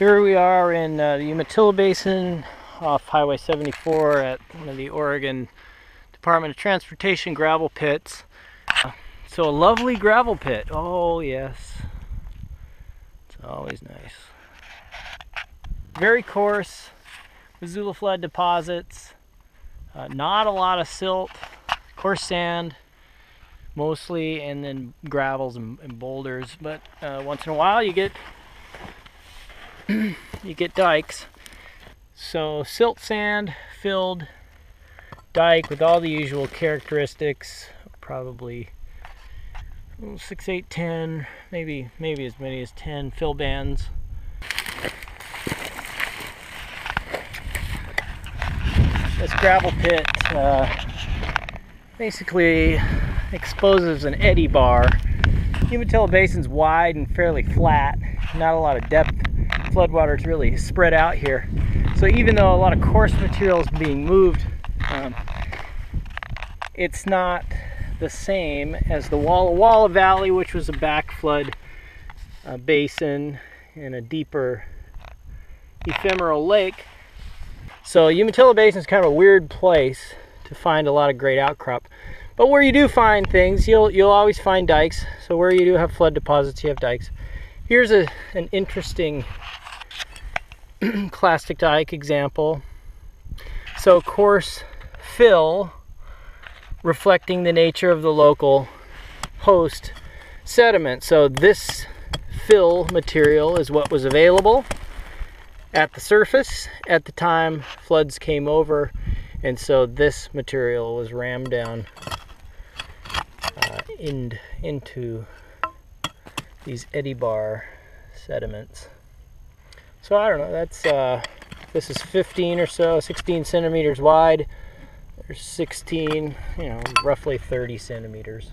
Here we are in uh, the Umatilla Basin off Highway 74 at one of the Oregon Department of Transportation gravel pits. Uh, so a lovely gravel pit. Oh yes. It's always nice. Very coarse Missoula flood deposits. Uh, not a lot of silt, coarse sand mostly, and then gravels and, and boulders. But uh, once in a while you get you get dikes. So silt sand filled dike with all the usual characteristics, probably six, eight, ten, maybe maybe as many as ten fill bands. This gravel pit uh, basically exposes an eddy bar. Umatilla Basin's wide and fairly flat, not a lot of depth floodwater is really spread out here. So even though a lot of coarse material is being moved, um, it's not the same as the Walla Walla Valley, which was a back flood uh, basin and a deeper ephemeral lake. So Umatilla Basin is kind of a weird place to find a lot of great outcrop. But where you do find things, you'll you'll always find dikes. So where you do have flood deposits, you have dikes. Here's a, an interesting clastic dike example. So coarse fill reflecting the nature of the local host sediment. So this fill material is what was available at the surface at the time floods came over and so this material was rammed down uh, in, into these eddy bar sediments. So I don't know, that's, uh, this is 15 or so, 16 centimeters wide. There's 16, you know, roughly 30 centimeters.